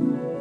Amen.